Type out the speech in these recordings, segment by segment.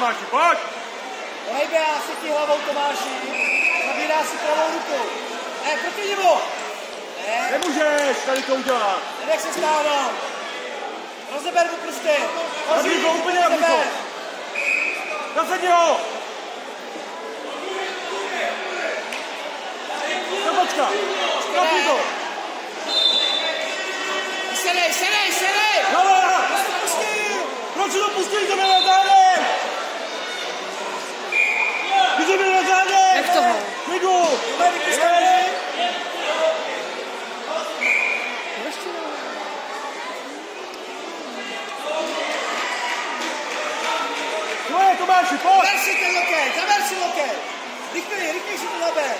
Tomáši, pojď! Hejbe si ti hlavou Tomáši, zabírá si pravou ruku. Ne, proti němu. Ne, Nemůžeš tady to udělat. nenech se stávat. Rozeber mu prsty. Zabij ho úplně na brucho. Zasadni ho! Do bočka! Trafí to! Sedej, sedej, sedej. Hlava! Já to pustím. Proč to Tomáši, pojď! Zaber si ten lokej, zaber si lokej. Rychlej, rychlej si to zaber.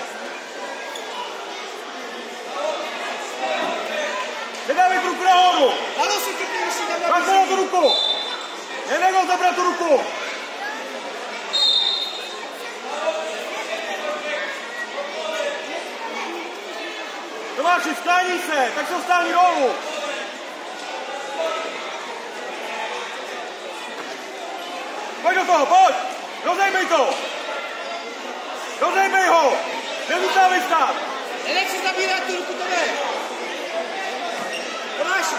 Nedávej tu ruku nahoru! Ano, si ty když si tam Máš na tu ruku! Nenech ho zabrat tu ruku! Tomáši, skláni se, tak se stáni dolů! Pojď do toho, pojď! Rozejmej to! Rozejmej ho! Nezůstávej stát! Nenech si zabírat tu ruku, to ne. Tomáši.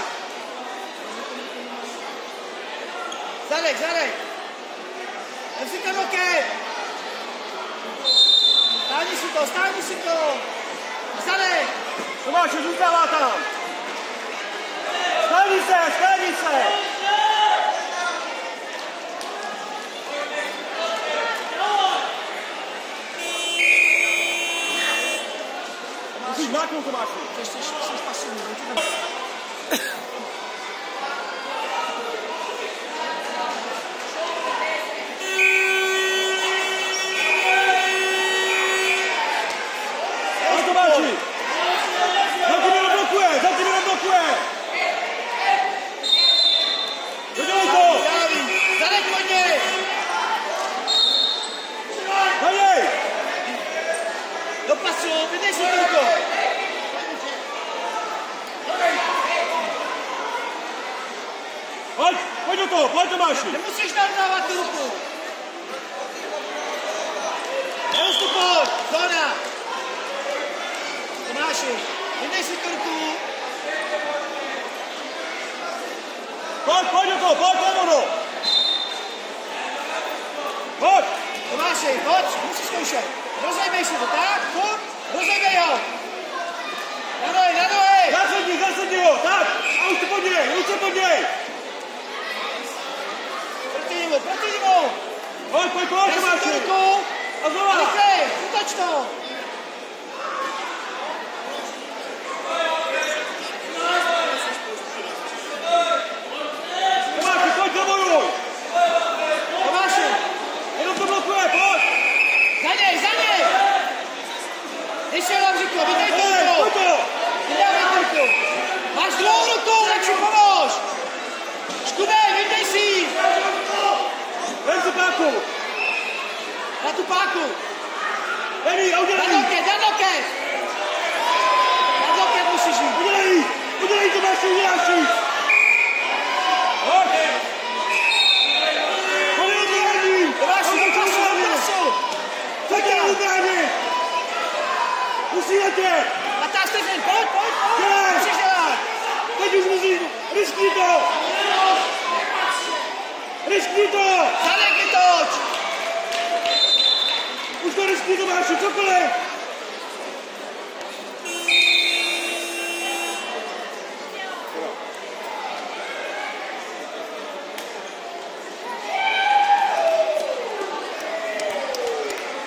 Zadek, zadek. Vem si ten lokej. Stáni si to, stáni si to. Zadek. Tomáši, zůstává tam! Falar com o Kumashi. Vocês, vocês passam muito. Né? Pojď, pojď do toho, pojď Tomáši! Nemusíš tam dávat tu ruku. Neustupuj, zóna. Tomáši, vydej si tu ruku. Pojď, pojď do toho, pojď, pojď toho! Pojď! Tomáši, pojď, musíš zkoušet. Rozejmej si to, tak? Furt, rozejmej ho. Na nohy, na nohy. Zasadni, zasadni ho, tak! A už se pod něj, už se pod něj! Proti němu, proti němu. Pojď, pojď, pojď Dej si tu Tomáši! ruku. A znova! Rychlej, utoč to. Tomáši, pojď, zabojuj! Tomáši, Jenom to blokuje, pojď! za něj, za něj. Když se vám řekl, vydej tu Hej, ruku. pojď to! Vydávej tu ruku. Máš druhou ruku, radši pomož. Škudej, vydej si ji. Vem si páku! Na tu páku. Vem a Na udělej jí! loket, na loket. Na loket musíš jít. Udělej jí! Udělej to, máš uděláš jí! Pojď! Pojď do brání! Tomáši, do pasu, do pasu. Co tě ubrání? Musí letět! 15 vteřin, pojď, pojď, pojď. Dělej. Musíš dělat. Teď už musí...